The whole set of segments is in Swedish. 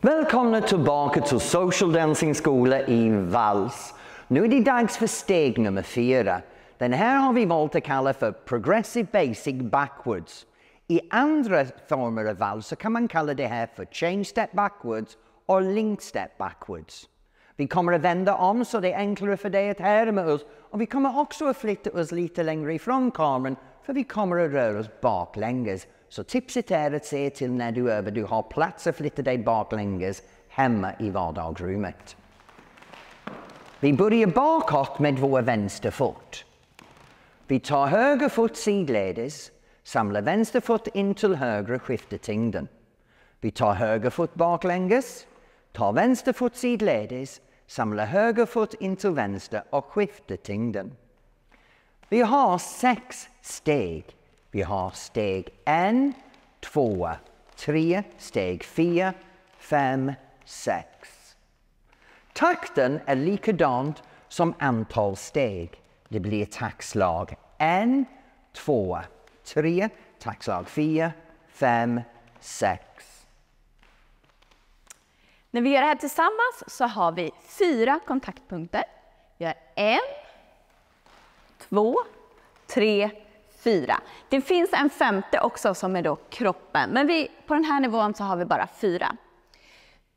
Välkomna tillbaka till Social Dancing Skola i Vals. Nu är det dags för steg nummer fyra. Den här har vi valt att kalla för Progressive Basic Backwards. I andra former av vals kan man kalla det här för Change Step Backwards och Link Step Backwards. Vi kommer att vända om så det är enklare för dig att härma oss och vi kommer också att flytta oss lite längre ifrån kameran för vi kommer att röra oss baklänges. Så tipset är att se till när du övar, du har plats att flytta dig baklänges hemma i vardagsrummet. Vi börjar bakåt med vår vänster fot. Vi tar höger fot sidledes, samlar vänster fot in till höger och skiftar tyngden. Vi tar höger fot baklänges, tar vänster fot sidledes, Samla höger fot in till vänster och skifta tyngden. Vi har sex steg. Vi har steg en, två, tre, steg fyra, fem, sex. Takten är likadant som antal steg. Det blir taktslag en, två, tre, taktslag fyra, fem, sex. När vi gör det här tillsammans så har vi fyra kontaktpunkter. Vi har en, två, tre, fyra. Det finns en femte också som är då kroppen, men vi, på den här nivån så har vi bara fyra.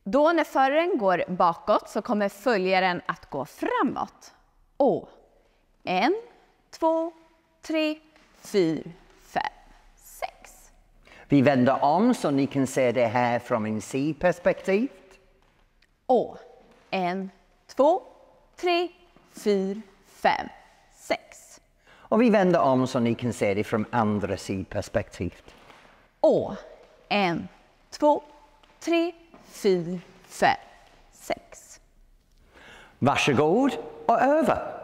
Då när föraren går bakåt så kommer följaren att gå framåt. Och en, två, tre, fyra, fem, sex. Vi vänder om så ni kan se det här från en sidperspektiv. Och en, två, tre, fyra, fem, sex. Och vi vänder om så ni kan se det från andra sidperspektivet. Och en, två, tre, fyra, fem, sex. Varsågod och öva.